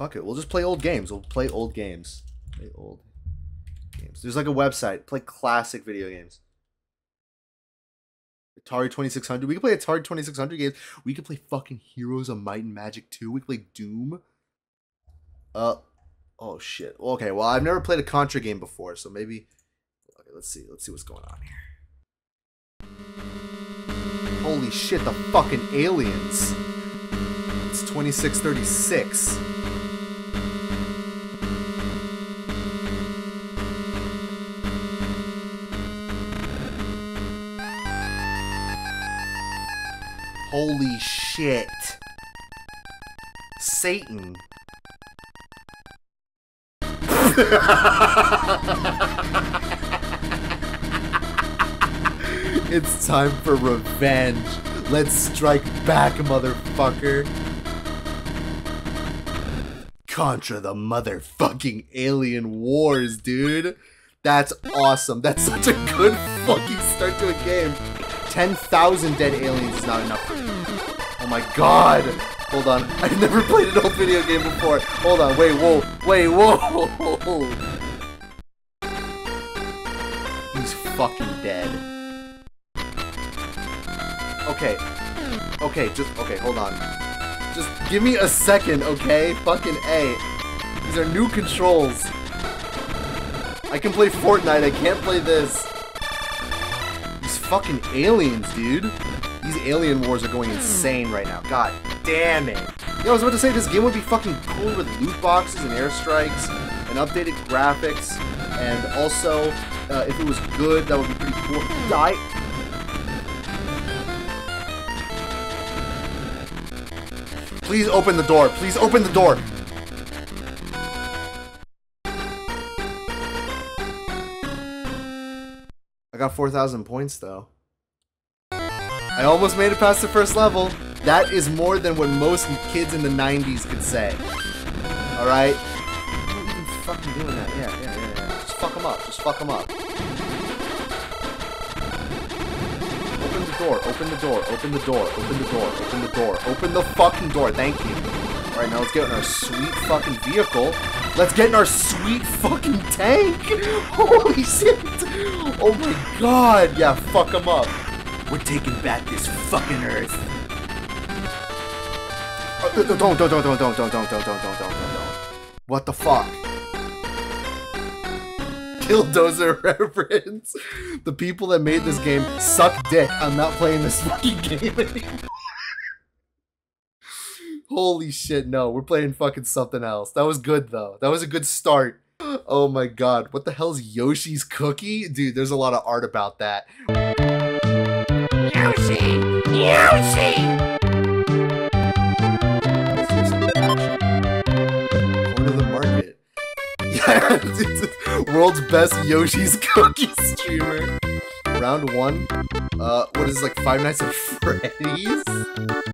Fuck it. We'll just play old games. We'll play old games. Play old games. There's like a website. Play classic video games. Atari 2600. We could play Atari 2600 games. We could play fucking Heroes of Might and Magic 2. We could play Doom. Uh, oh shit. Okay, well I've never played a Contra game before, so maybe. Okay, let's see. Let's see what's going on here. Holy shit! The fucking aliens. It's 2636. Holy shit. Satan. it's time for revenge. Let's strike back, motherfucker. Contra the motherfucking alien wars, dude. That's awesome. That's such a good fucking start to a game. 10,000 dead aliens is not enough for me. Oh my god. Hold on. I've never played an old video game before. Hold on. Wait, whoa. Wait, whoa. He's fucking dead. Okay. Okay, just, okay, hold on. Just give me a second, okay? Fucking A. These are new controls. I can play Fortnite, I can't play this These fucking aliens, dude. These alien wars are going insane right now. God damn it. Yo, I was about to say this game would be fucking cool with loot boxes and airstrikes and updated graphics. And also, uh, if it was good, that would be pretty cool. Die. Please open the door. Please open the door. I got 4,000 points, though. I almost made it past the first level. That is more than what most kids in the 90s could say. Alright? Fucking doing that. Yeah, yeah, yeah, yeah. Just fuck them up. Just fuck them up. Door. Open the door. Open the door. Open the door. Open the door. Open the fucking door. Thank you. Alright, now let's get in our sweet fucking vehicle. Let's get in our sweet fucking tank. Holy shit. Oh my god. Yeah, fuck them up. We're taking back this fucking earth. don't, don't, don't, don't, don't, don't, don't, don't, don't, don't, don't, don't. What the fuck? Killdozer reference. The people that made this game suck dick. I'm not playing this fucking game anymore. Holy shit, no. We're playing fucking something else. That was good, though. That was a good start. Oh my god. What the hell's Yoshi's Cookie? Dude, there's a lot of art about that. Yoshi! Yoshi! world's best Yoshi's Cookie streamer. Round one. Uh, what is this, like Five Nights at Freddy's?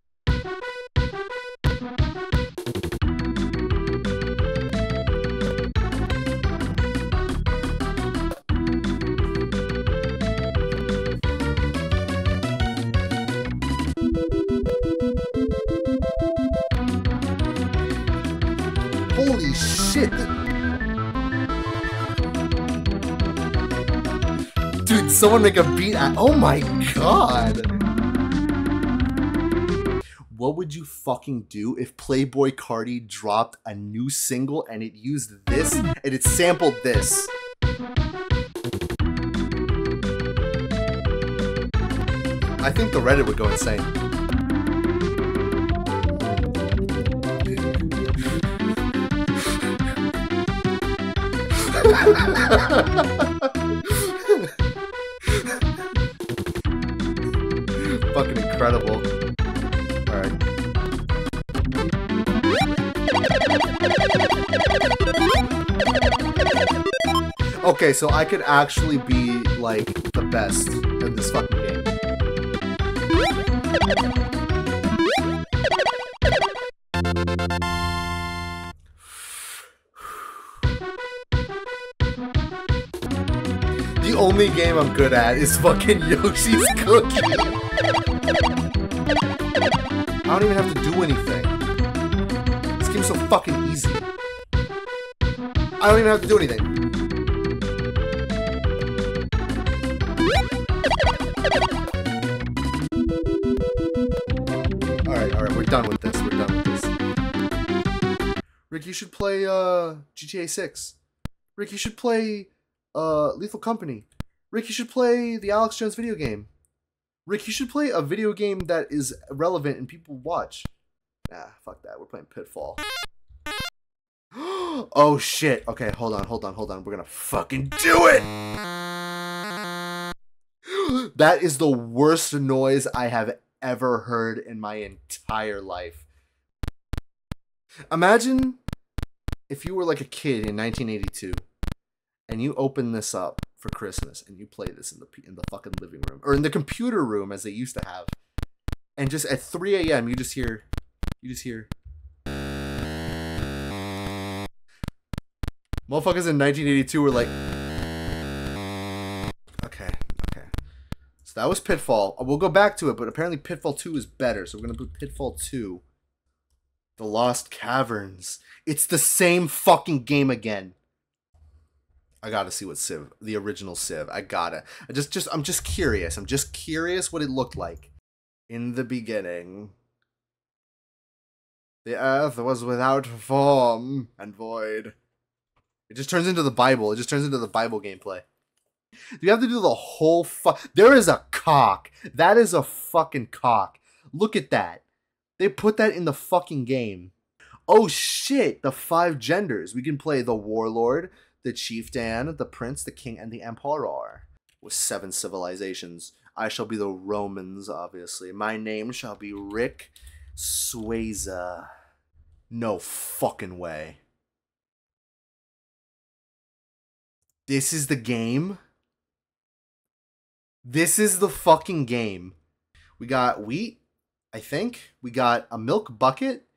Someone make a beat at- Oh my god! What would you fucking do if Playboi Carti dropped a new single and it used this and it sampled this? I think the Reddit would go insane. Okay, so I could actually be, like, the best in this fucking game. The only game I'm good at is fucking Yoshi's Cookie. I don't even have to do anything. This game's so fucking easy. I don't even have to do anything. Done with this. We're done with this. Rick, you should play uh GTA 6. Rick, you should play uh Lethal Company. Rick, you should play the Alex Jones video game. Rick, you should play a video game that is relevant and people watch. Nah, fuck that. We're playing Pitfall. oh shit. Okay, hold on, hold on, hold on. We're gonna fucking do it! that is the worst noise I have ever heard in my entire life. Imagine if you were like a kid in 1982 and you open this up for Christmas and you play this in the in the fucking living room or in the computer room as they used to have, and just at 3 a.m. you just hear, you just hear. Motherfuckers in 1982 were like, that was Pitfall. Uh, we'll go back to it, but apparently Pitfall 2 is better. So we're gonna put Pitfall 2. The Lost Caverns. It's the same fucking game again. I gotta see what Civ, the original Civ. I gotta. I just, just, I'm just curious. I'm just curious what it looked like in the beginning. The earth was without form and void. It just turns into the Bible. It just turns into the Bible gameplay. You have to do the whole fuck. There is a cock. That is a fucking cock. Look at that. They put that in the fucking game. Oh shit, the five genders. We can play the warlord, the chieftain, the prince, the king, and the emperor. With seven civilizations. I shall be the Romans, obviously. My name shall be Rick Swayze. No fucking way. This is the game? This is the fucking game. We got wheat, I think. We got a milk bucket.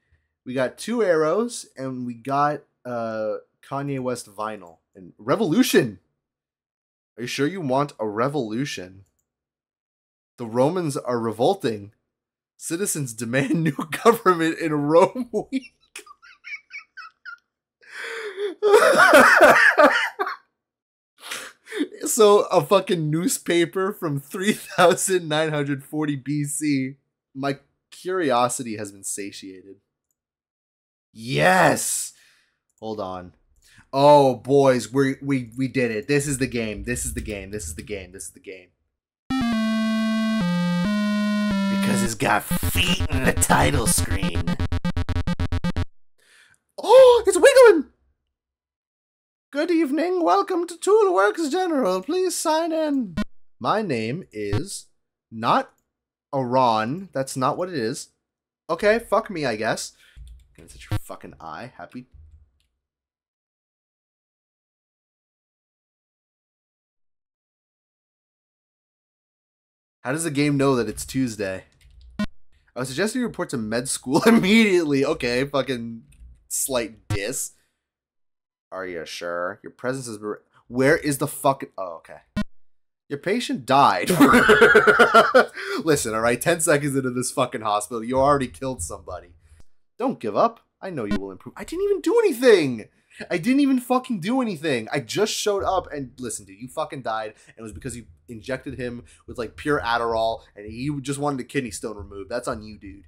We got two arrows, and we got uh Kanye West vinyl and revolution. Are you sure you want a revolution? The Romans are revolting. Citizens demand new government in Rome week. so a fucking newspaper from 3940 BC. My curiosity has been satiated. Yes. Hold on. Oh boys, we we we did it. This is the game. This is the game. This is the game. This is the game. Because it's got feet in the title screen. Oh, it's wiggling. Good evening. Welcome to Toolworks General. Please sign in. My name is not Iran. That's not what it is. Okay, fuck me, I guess. Gonna set your fucking eye. Happy. How does the game know that it's Tuesday? I would suggest you report to med school immediately. Okay, fucking slight diss. Are you sure? Your presence is. Where is the fucking. Oh, okay. Your patient died. Listen, all right, 10 seconds into this fucking hospital, you already killed somebody. Don't give up. I know you will improve. I didn't even do anything. I didn't even fucking do anything. I just showed up and listen, dude, you fucking died, and it was because you injected him with like pure Adderall, and he just wanted a kidney stone removed. That's on you, dude.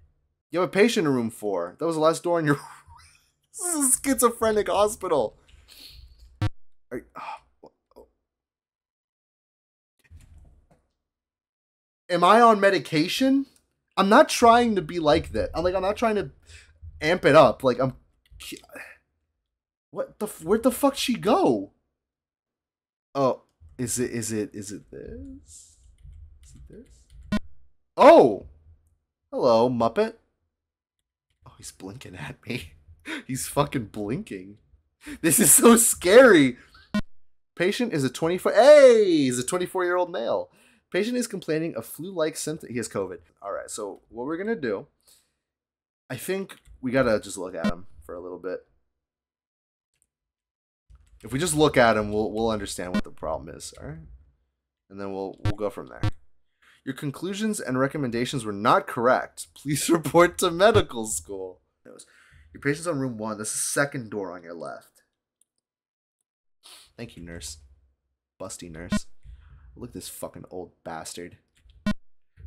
You have a patient in room four. That was the last door in your. this is a schizophrenic hospital. Are, ah, oh, Am I on medication? I'm not trying to be like that. I'm like I'm not trying to amp it up. Like I'm. What the? Where'd the fuck she go? Oh, is it? Is it? Is it this? Is it this? Oh, hello, Muppet. Oh, he's blinking at me. He's fucking blinking. This is so scary. Patient is a 24. Hey, he's a 24 year old male. Patient is complaining of flu-like symptoms. He has COVID. All right. So what we're gonna do? I think we gotta just look at him for a little bit. If we just look at him, we'll we'll understand what the problem is. All right. and then we'll we'll go from there. Your conclusions and recommendations were not correct. Please report to medical school. Your patient's on room one. That's the second door on your left. Thank you, nurse. Busty nurse. Look this fucking old bastard.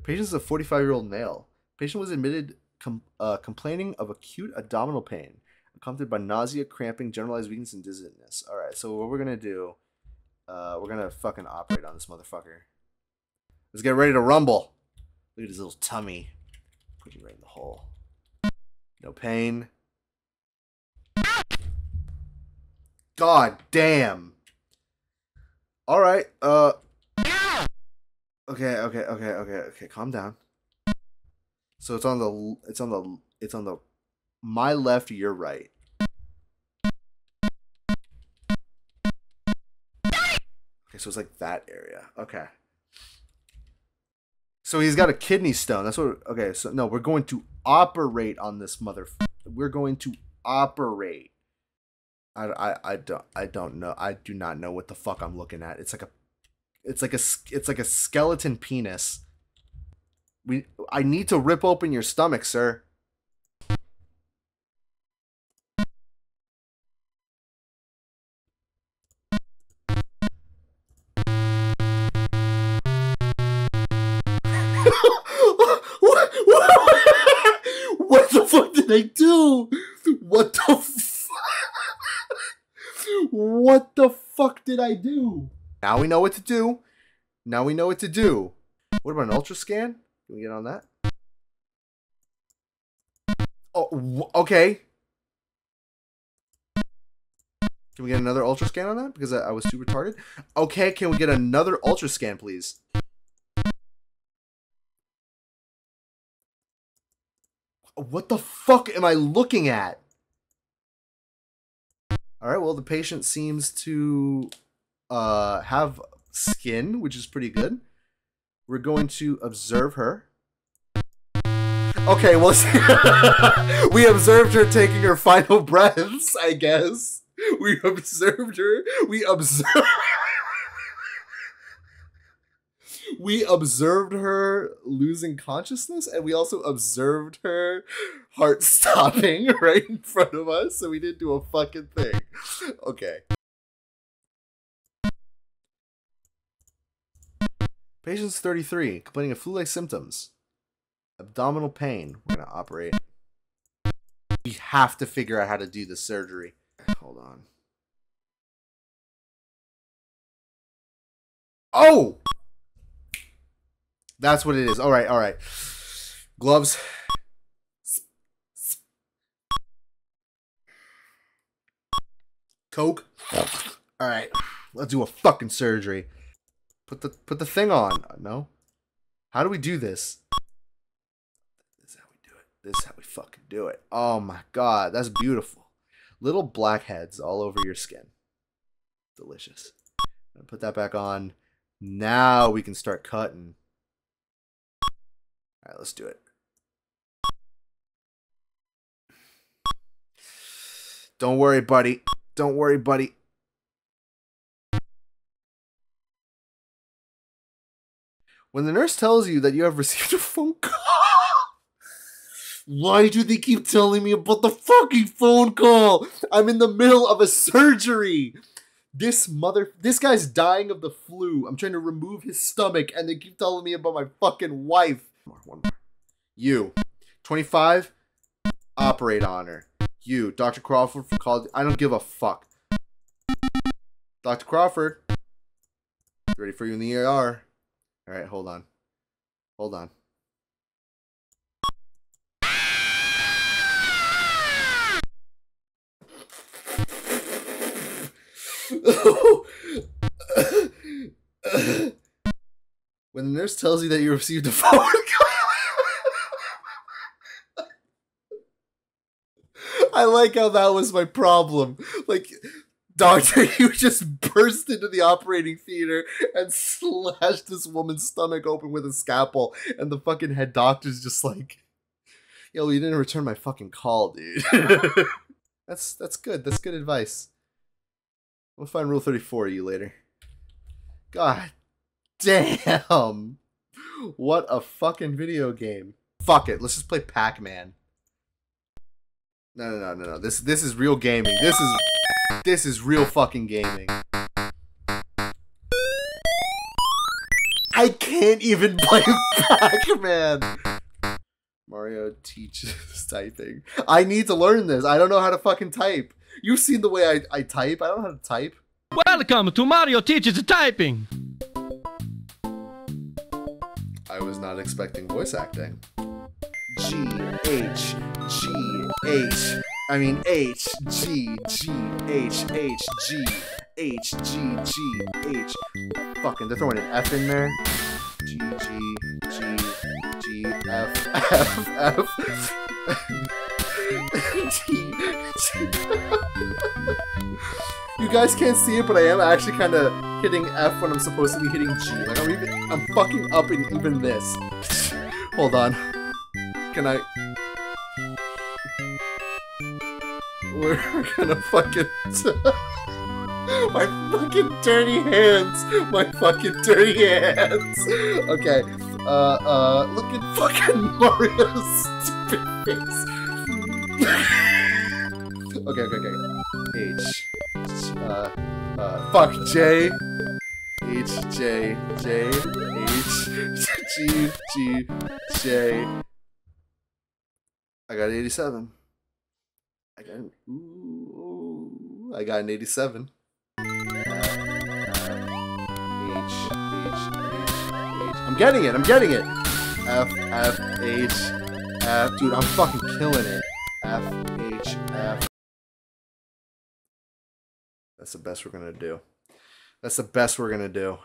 Patient is a 45 year old male. Patient was admitted com- uh, complaining of acute abdominal pain, accompanied by nausea, cramping, generalized weakness, and dizziness. All right, so what we're gonna do, uh, we're gonna fucking operate on this motherfucker. Let's get ready to rumble. Look at his little tummy. Put you right in the hole. No pain. God damn. All right. Uh. Okay. Okay. Okay. Okay. Okay. Calm down. So it's on the. It's on the. It's on the. My left. Your right. Okay. So it's like that area. Okay. So he's got a kidney stone. That's what. Okay. So no, we're going to operate on this mother. We're going to operate. I, I, I don't I don't know. I do not know what the fuck I'm looking at. It's like a it's like a it's like a skeleton penis. We I need to rip open your stomach, sir. The fuck did I do? Now we know what to do. Now we know what to do. What about an ultra scan? Can we get on that? Oh, okay. Can we get another ultra scan on that? Because I, I was too retarded. Okay, can we get another ultra scan, please? What the fuck am I looking at? All right, well, the patient seems to uh, have skin, which is pretty good. We're going to observe her. Okay, well, we observed her taking her final breaths, I guess. We observed her. We observed. We observed her losing consciousness and we also observed her heart stopping right in front of us so we didn't do a fucking thing. Okay. Patient's 33 complaining of flu-like symptoms. Abdominal pain. We're gonna operate. We have to figure out how to do the surgery. Hold on. Oh that's what it is. All right, all right. Gloves. Coke. All right. Let's do a fucking surgery. Put the put the thing on. No. How do we do this? This is how we do it. This is how we fucking do it. Oh my god, that's beautiful. Little blackheads all over your skin. Delicious. Put that back on. Now we can start cutting. All right, let's do it. Don't worry, buddy. Don't worry, buddy. When the nurse tells you that you have received a phone call, why do they keep telling me about the fucking phone call? I'm in the middle of a surgery. This mother, this guy's dying of the flu. I'm trying to remove his stomach, and they keep telling me about my fucking wife more, one more. You, 25, operate on her. You, Dr. Crawford called. I don't give a fuck. Dr. Crawford, ready for you in the ER. All right, hold on. Hold on. when the nurse tells you that you received a phone call, I like how that was my problem. Like, doctor, you just burst into the operating theater and slashed this woman's stomach open with a scalpel, and the fucking head doctor's just like, "Yo, you didn't return my fucking call, dude." that's that's good. That's good advice. We'll find Rule Thirty Four you later. God Damn. What a fucking video game. Fuck it. Let's just play Pac-Man. No, no, no, no, no. This this is real gaming. This is this is real fucking gaming. I can't even play Pac-Man. Mario teaches typing. I need to learn this. I don't know how to fucking type. You've seen the way I, I type. I don't know how to type. Welcome to Mario Teaches Typing. I was not expecting voice acting. G H G H. I mean H G G H H G H G G H. Fucking, they're throwing an F in there. G G G G F F F. You guys can't see it, but I am actually kind of hitting F when I'm supposed to be hitting G. Like I'm even, I'm fucking up in even this. Hold on. Can I? We're gonna fucking. My fucking dirty hands! My fucking dirty hands! Okay, uh, uh, look at fucking Mario's stupid face. okay, okay, okay. H. Uh, uh, fuck, J. H, J, J, H, G, G, J. I got 87. I got an, ooh, I got an 87. I'm getting it. I'm getting it. F F H F. Dude, I'm fucking killing it. F H F. That's the best we're gonna do. That's the best we're gonna do.